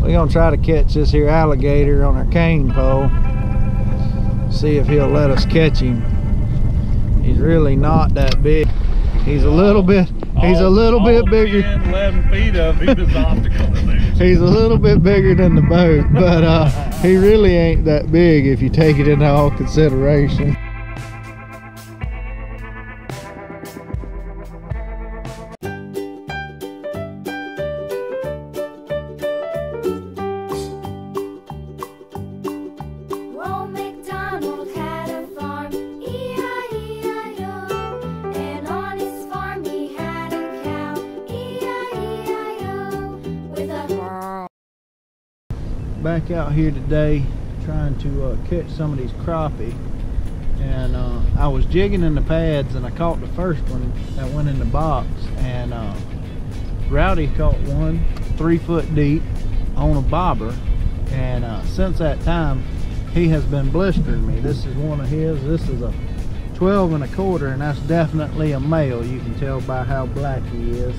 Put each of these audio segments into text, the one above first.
We're gonna try to catch this here alligator on our cane pole. See if he'll let us catch him. He's really not that big. He's a little bit. He's a little bit bigger. 10, 11 feet of him is optical. He's a little bit bigger than the boat, but uh, he really ain't that big if you take it into all consideration. Back out here today, trying to uh, catch some of these crappie, and uh, I was jigging in the pads, and I caught the first one that went in the box, and uh, Rowdy caught one three foot deep on a bobber, and uh, since that time he has been blistering me. This is one of his. This is a 12 and a quarter, and that's definitely a male. You can tell by how black he is.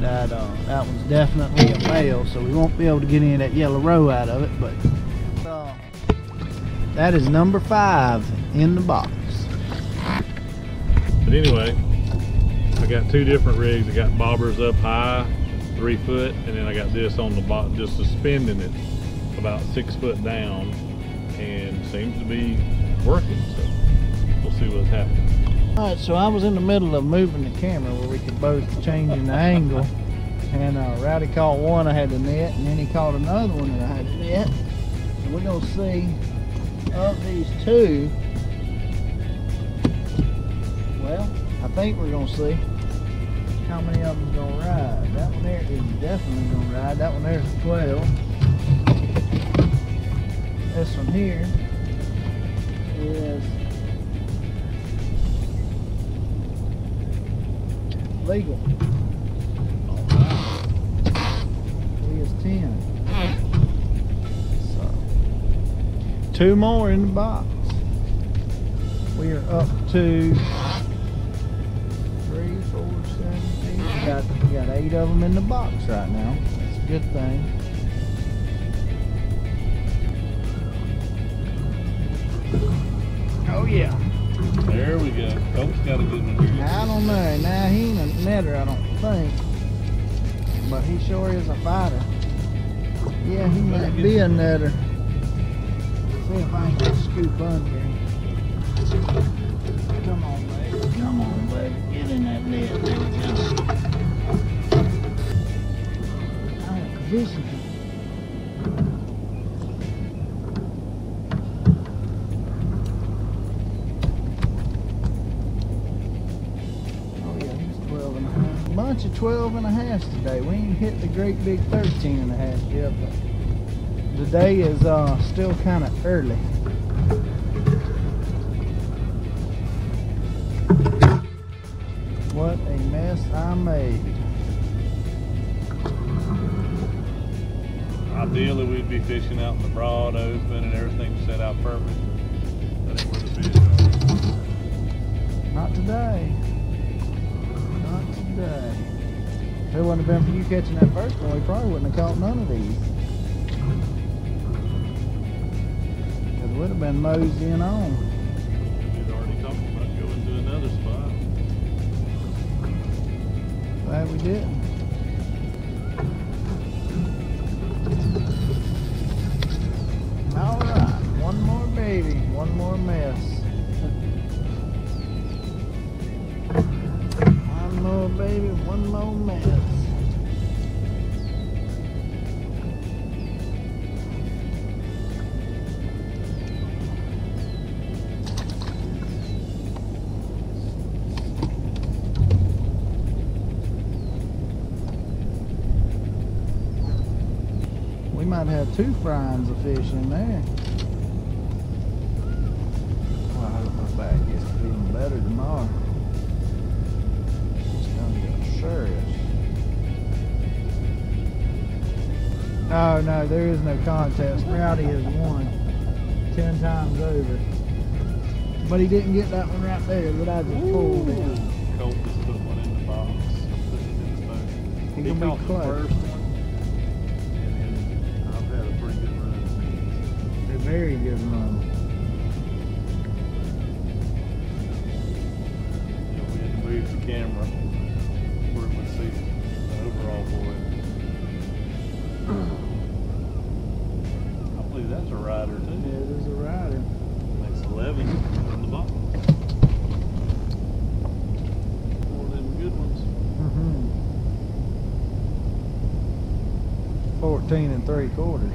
That uh, that one's definitely a male, so we won't be able to get any of that yellow roe out of it. But uh, that is number five in the box. But anyway, I got two different rigs. I got bobbers up high, three foot, and then I got this on the bottom, just suspending it about six foot down, and seems to be working. So we'll see what's happening. All right, so I was in the middle of moving the camera where we could both change in the angle, and uh, Rowdy caught one I had the net, and then he caught another one that I had the net. And we're gonna see of these two. Well, I think we're gonna see how many of them gonna ride. That one there is definitely gonna ride. That one there's a 12. This one here legal. He is 10. So, two more in the box. We are up to three, four, seven, eight. We got, we got eight of them in the box right now. That's a good thing. Oh yeah. There we. Coach got a good one here. I don't know. Now he ain't a netter, I don't think. But he sure is a fighter. Yeah, he might be a netter. See if I can scoop under him. Come on, baby. Come on, baby. Get in that net. There we go. Out of position. Bunch of 12 and a half today. We ain't hit the great big 13 and a half yet, but the day is uh, still kind of early. What a mess I made. Ideally, we'd be fishing out in the broad open and everything set out perfect. That ain't where the fish are. Not today. Today. If it wouldn't have been for you catching that first one, we probably wouldn't have caught none of these. Because we'd have been moseying on. We'd already talked about going to another spot. Glad we didn't. All right, one more baby, one more mess. One. We might have two fryings of fish in there. No, no, there is no contest. Rowdy has won ten times over. But he didn't get that one right there that I just pulled in. Colt just put one in the box. Put it in his boat. He, caught the first one. And then I've had a pretty good run. A very good run. Believe that's a rider Yeah, too. it is a rider. Makes eleven on the bottom. One of them good ones. Mm-hmm. 14 and three quarters.